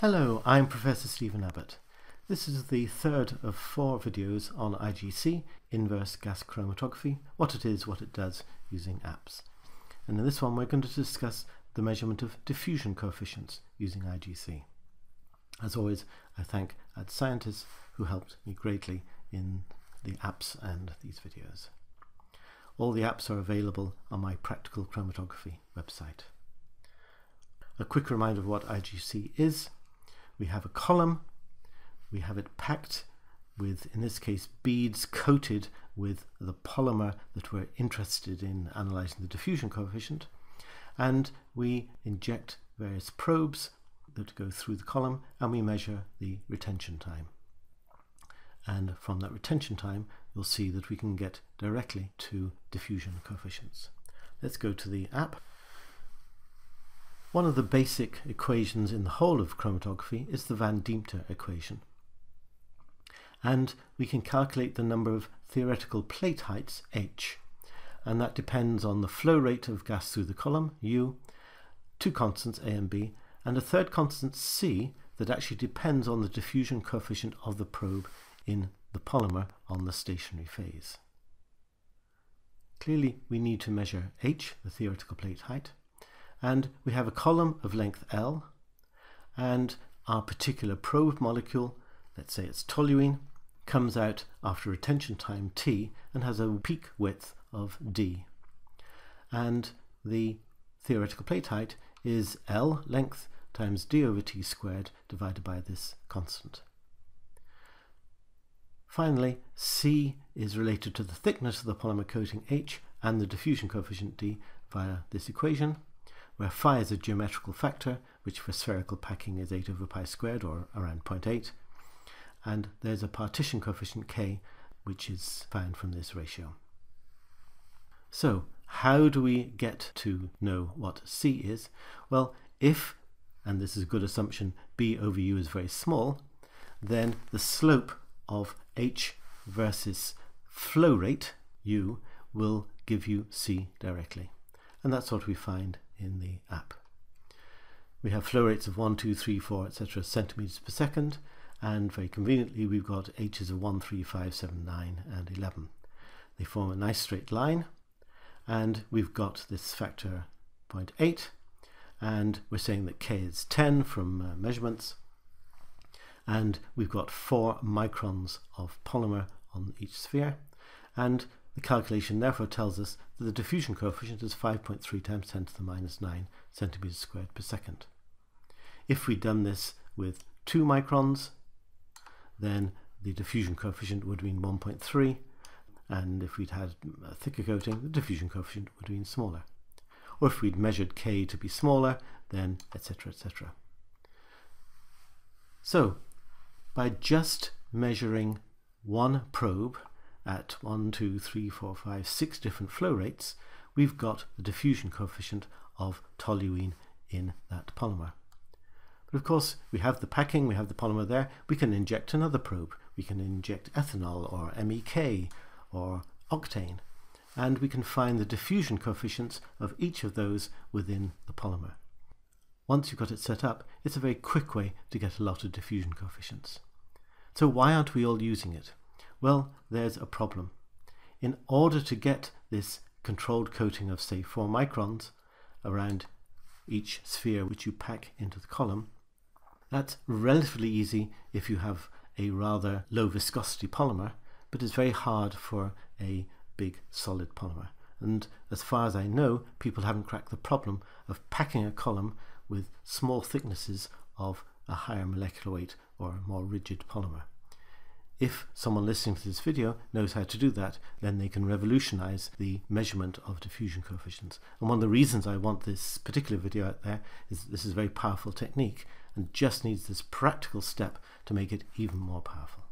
Hello, I'm Professor Steven Abbott. This is the third of four videos on IGC, inverse gas chromatography, what it is, what it does using apps. And in this one we're going to discuss the measurement of diffusion coefficients using IGC. As always, I thank Adscientis who helped me greatly in the apps and these videos. All the apps are available on my Practical Chromatography website. A quick reminder of what IGC is. We have a column, we have it packed with, in this case, beads coated with the polymer that we're interested in analyzing the diffusion coefficient, and we inject various probes that go through the column and we measure the retention time. And from that retention time, you'll see that we can get directly to diffusion coefficients. Let's go to the app. One of the basic equations in the whole of chromatography is the Van Deemter equation. And we can calculate the number of theoretical plate heights, h, and that depends on the flow rate of gas through the column, u, two constants, a and b, and a third constant, c, that actually depends on the diffusion coefficient of the probe in the polymer on the stationary phase. Clearly, we need to measure h, the theoretical plate height, and we have a column of length L and our particular probe molecule, let's say it's toluene, comes out after retention time T and has a peak width of D. And the theoretical plate height is L length times d over t squared divided by this constant. Finally, C is related to the thickness of the polymer coating H and the diffusion coefficient D via this equation where phi is a geometrical factor, which for spherical packing is 8 over pi squared, or around 0.8. And there's a partition coefficient k, which is found from this ratio. So, how do we get to know what c is? Well, if, and this is a good assumption, b over u is very small, then the slope of h versus flow rate, u, will give you c directly. And that's what we find in the app. We have flow rates of 1, 2, 3, 4, etc. centimeters per second, and very conveniently we've got h's of 1, 3, 5, 7, 9, and 11. They form a nice straight line, and we've got this factor 0.8, and we're saying that k is 10 from uh, measurements, and we've got 4 microns of polymer on each sphere, and the calculation therefore tells us that the diffusion coefficient is 5.3 times 10 to the minus 9 centimeters squared per second. If we'd done this with 2 microns, then the diffusion coefficient would have been 1.3, and if we'd had a thicker coating, the diffusion coefficient would have been smaller. Or if we'd measured k to be smaller, then etc. etc. So, by just measuring one probe at 1, 2, 3, 4, 5, 6 different flow rates, we've got the diffusion coefficient of toluene in that polymer. But of course, we have the packing, we have the polymer there, we can inject another probe. We can inject ethanol or MEK or octane, and we can find the diffusion coefficients of each of those within the polymer. Once you've got it set up, it's a very quick way to get a lot of diffusion coefficients. So why aren't we all using it? Well, there's a problem. In order to get this controlled coating of say 4 microns around each sphere which you pack into the column, that's relatively easy if you have a rather low viscosity polymer, but it's very hard for a big solid polymer. And as far as I know, people haven't cracked the problem of packing a column with small thicknesses of a higher molecular weight or a more rigid polymer. If someone listening to this video knows how to do that, then they can revolutionize the measurement of diffusion coefficients. And one of the reasons I want this particular video out there is this is a very powerful technique and just needs this practical step to make it even more powerful.